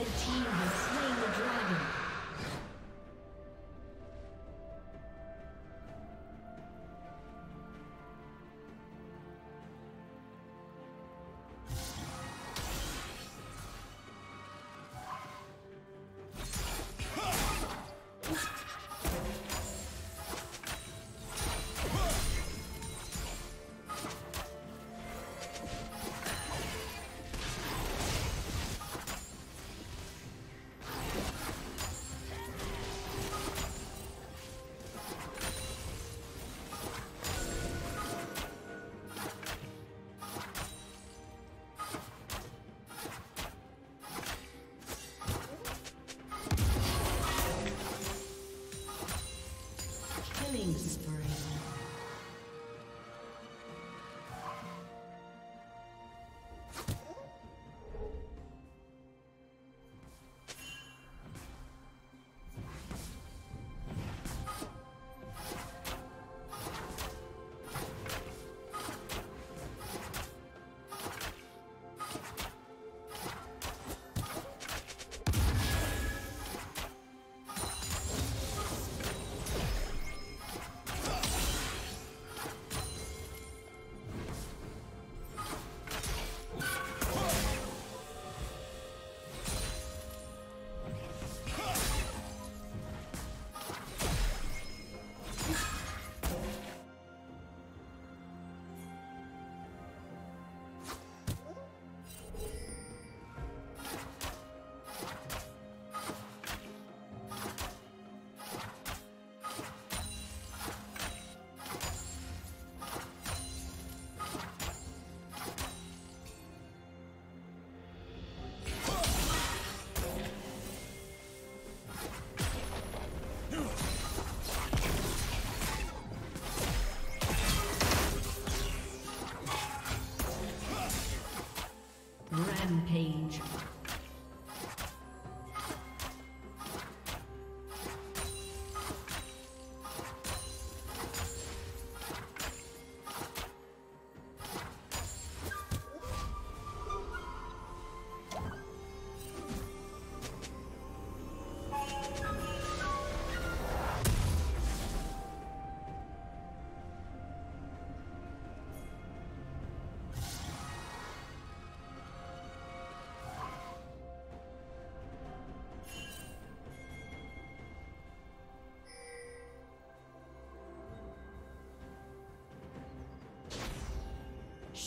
Red team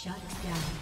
Shut down.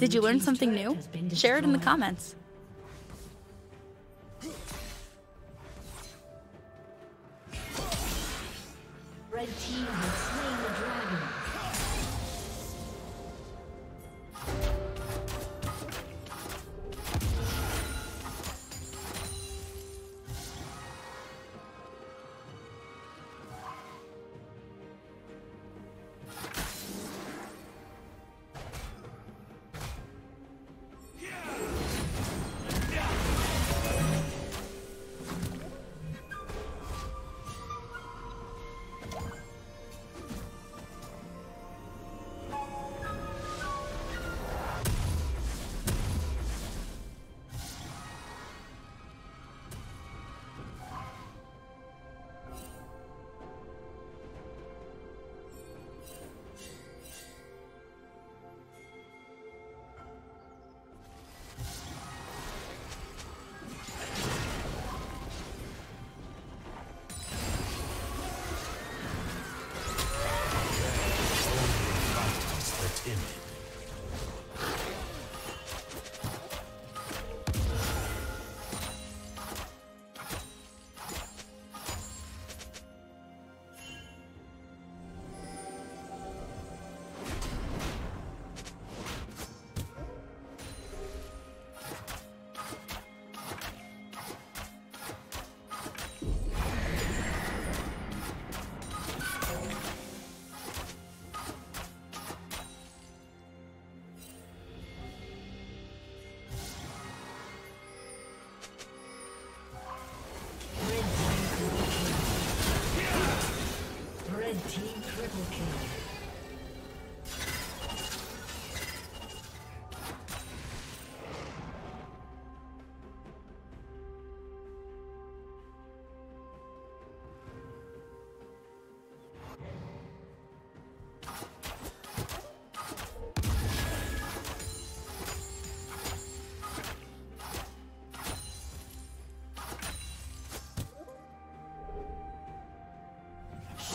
Did you learn something new? Share it in the comments. Red team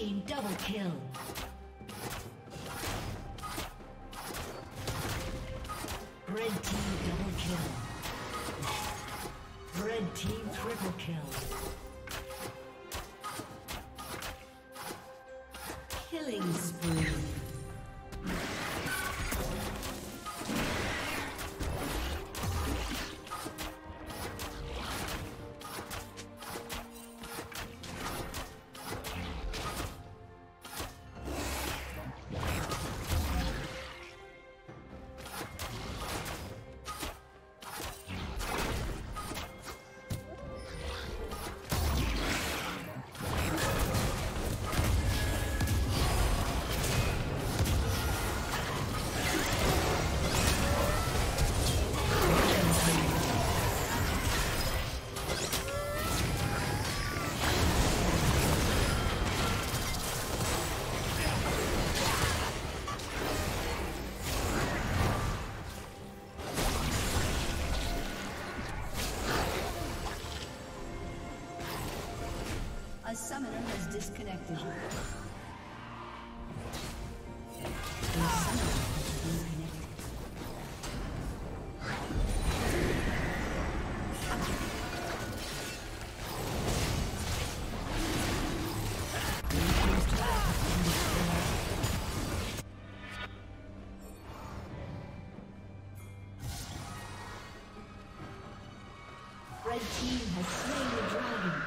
Team double kill. Summoner has disconnected. Red team has slain the dragon.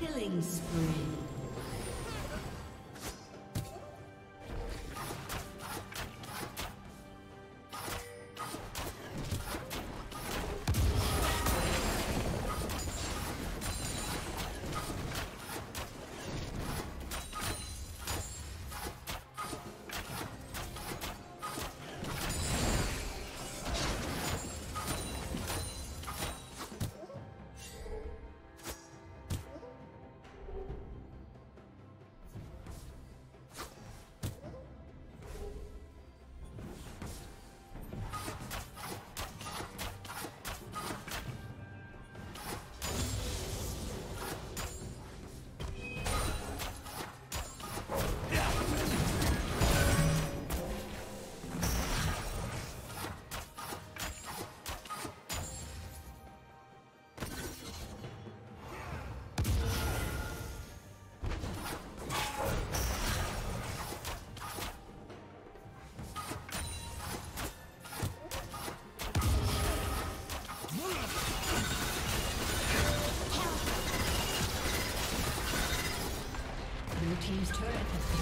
Killing spree.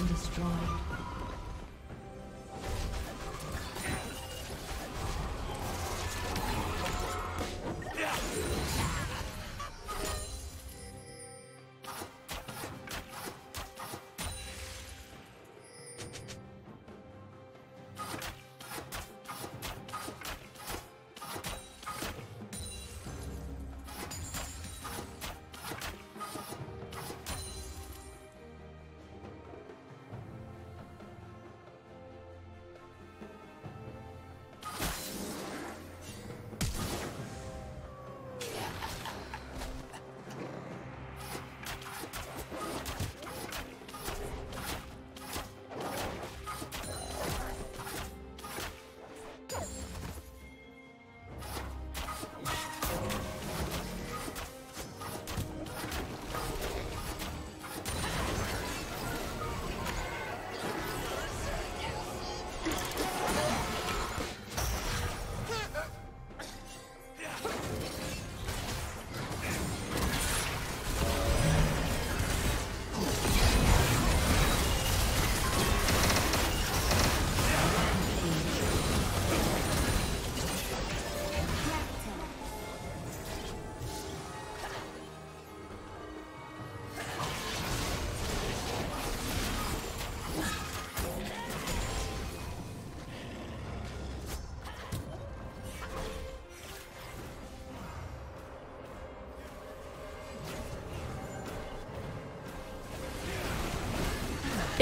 Destroyed.